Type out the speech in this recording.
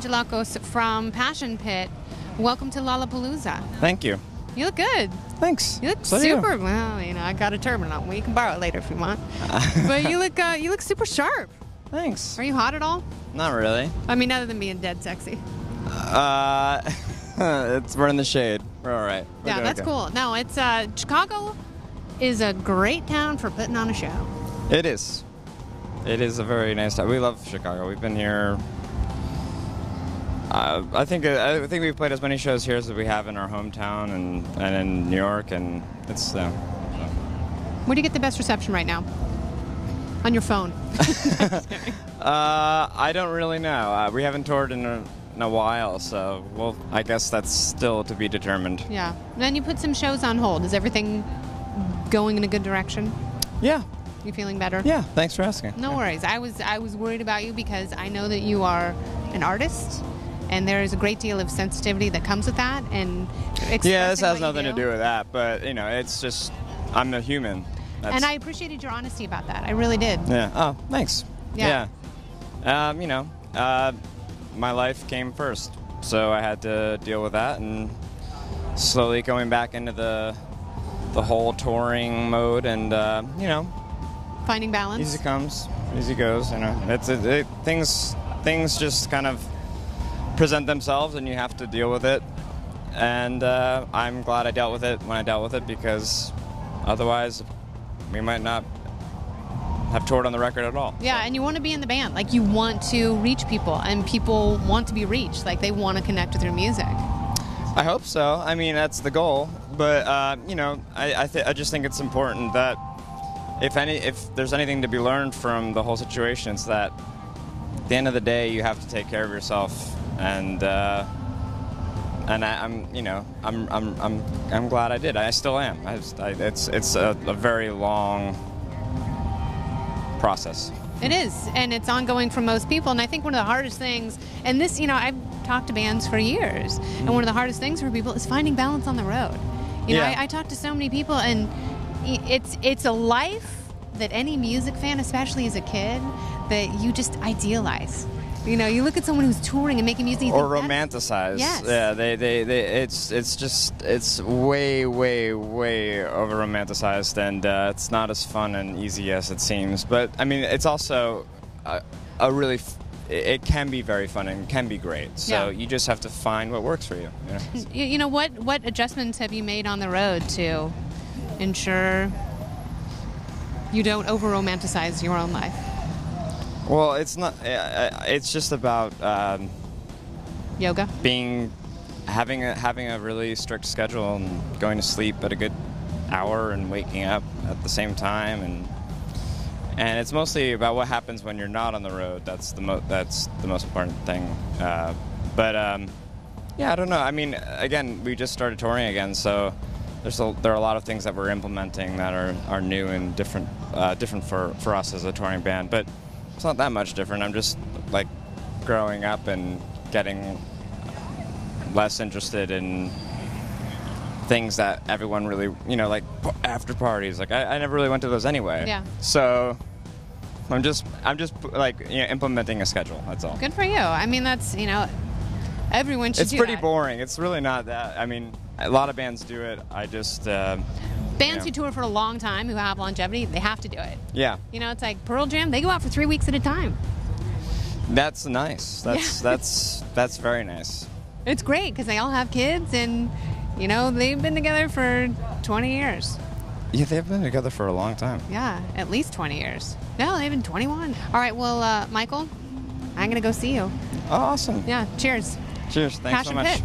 Angelakos from Passion Pit. Welcome to Lollapalooza. Thank you. You look good. Thanks. You look So do you. super. Well, you know, I got a turban on. We can borrow it later if you want. but you look, uh, you look super sharp. Thanks. Are you hot at all? Not really. I mean, other than being dead sexy. Uh, it's we're in the shade. We're all right. We're yeah, that's okay. cool. No, it's uh, Chicago is a great town for putting on a show. It is. It is a very nice town. We love Chicago. We've been here. Uh, I think I think we've played as many shows here as we have in our hometown and, and in New York, and it's uh, Where do you get the best reception right now? On your phone. uh, I don't really know. Uh, we haven't toured in a, in a while, so well, I guess that's still to be determined. Yeah. And Then you put some shows on hold. Is everything going in a good direction? Yeah, You feeling better? yeah. Thanks for asking. No worries. I was I was worried about you because I know that you are an artist, and there is a great deal of sensitivity that comes with that. And Yeah, this has nothing to do with that, but you know, it's just I'm a human. That's, And I appreciated your honesty about that. I really did. yeah. Oh, thanks. Yeah. Yeah. Um, you know, uh, my life came first, so I had to deal with that, and slowly going back into the the whole touring mode, and uh, you know, Finding balance. easy comes, easy goes. You know, it's it, it, things things just kind of present themselves, and you have to deal with it. And uh, I'm glad I dealt with it when I dealt with it because otherwise, we might not have toured on the record at all. Yeah, and you want to be in the band. Like you want to reach people, and people want to be reached. Like they want to connect with your music. I hope so. I mean, that's the goal. But uh, you know, I I, th- I just think it's important that if any if there's anything to be learned from the whole situation, it's that at the end of the day, you have to take care of yourself, and uh, and I, I'm you know I'm I'm I'm I'm glad I did. I still am. I just, I, it's it's a, a very long process. It is, and it's ongoing for most people. And I think one of the hardest things, and this, you know, I've talked to bands for years, and one of the hardest things for people is finding balance on the road. You know, Yeah. I, I talk to so many people, and it's it's a life that any music fan, especially as a kid, that you just idealize. You know, you look at someone who's touring and making music, or think, "That- romanticize. Yes. Yeah, they, they, they it's it's just it's way way way over romanticized and uh, it's not as fun and easy as it seems. But I mean, it's also a, a really f- it can be very fun and can be great. So Yeah. you just have to find what works for you. you know? You, you know what? What adjustments have you made on the road to ensure you don't over romanticize your own life? Well, it's not. uh, uh, It's just about. Um, Yoga. being having a having a really strict schedule and going to sleep at a good hour and waking up at the same time and and it's mostly about what happens when you're not on the road. That's the mo- that's the most important thing. Uh, but um, yeah, I don't know. I mean, again, we just started touring again, so there's a, there are a lot of things that we're implementing that are, are new and different uh, different for, for us as a touring band. But it's not that much different. I'm just like growing up and getting less interested in things that everyone really, you know, like p- after parties. Like I, I never really went to those anyway. Yeah. So I'm just I'm just like you know, implementing a schedule. That's all. Good for you. I mean, that's you know, everyone should It's pretty that. boring. It's really not that. I mean, a lot of bands do it. I just uh, Bands Yeah. who tour for a long time, who have longevity, they have to do it. yeah. You know, it's like Pearl Jam. They go out for three weeks at a time. That's nice. That's Yeah. that's that's very nice. It's great because they all have kids, and you know, they've been together for 20 years. Yeah, they've been together for a long time. Yeah, at least 20 years. No, they've been 21. All right, well, uh, Michael, I'm gonna go see you. Oh, awesome. Yeah, cheers. Cheers. Thanks Passion so much. Pit.